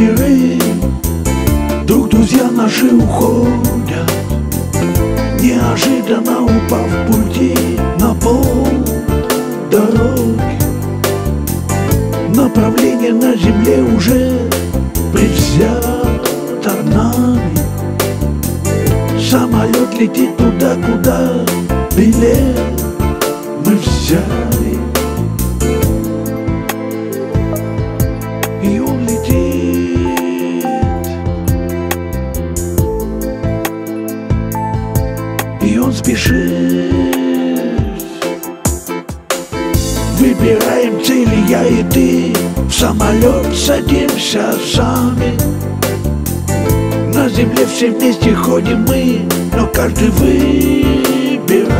миры. Друг друзья наши уходят. Неожиданно упав пути на пол дороги. Направление на земле уже предвзято нами. Самолет летит туда, куда билет мы взяли он спешит Выбираем цели я и ты. В самолет садимся сами. На земле все вместе ходим мы Но каждый выбирает.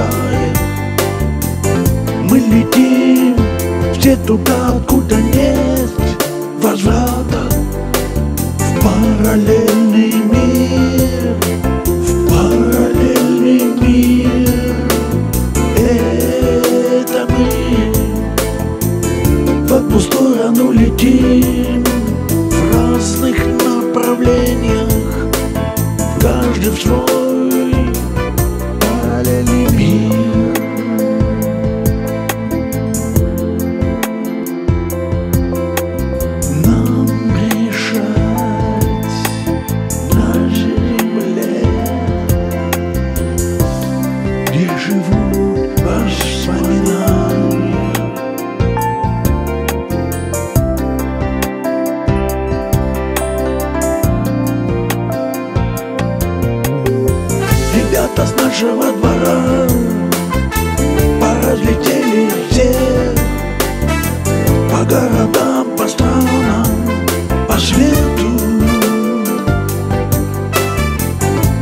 Мы летим все туда, откуда нет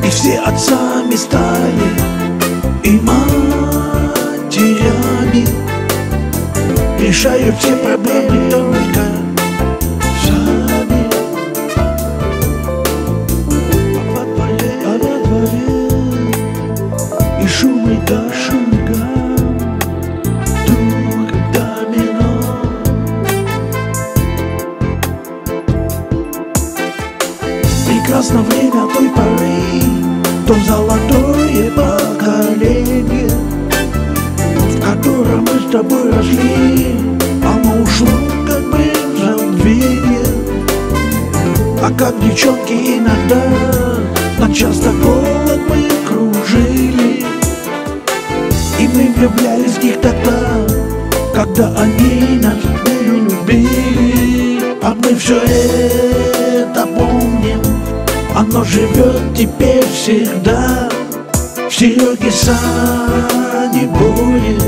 И все отцами стали и матерями Решают все проблемы только сами. Во дворе, а И шум, и да, шум, и домино Прекрасно время той поры То золотое поколение В котором мы с тобой росли Оно ушло как бы в забвение А как девчонки иногда Над часто голод мы кружили. И мы влюблялись в них тогда Когда они нас не любили. А мы все это помним Оно живет теперь всегда. В Сереге Сане будет.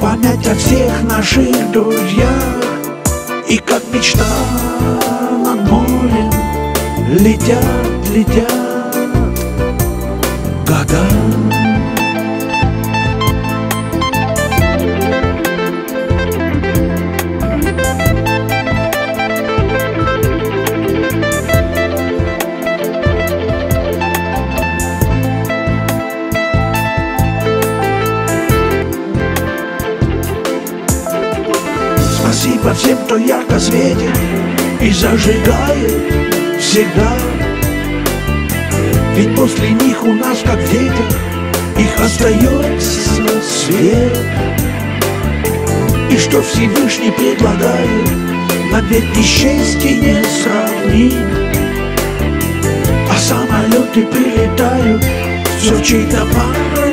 Память о всех наших друзьях. И как мечта над морем Летят, летят. Года Спасибо всем, кто ярко светит и зажигает всегда. Ведь после них у нас, как ветер, их остается свет. И что Всевышний предлагает, нам ведь ни счастье не сравнить. А самолеты прилетают, все в чьей-то памяти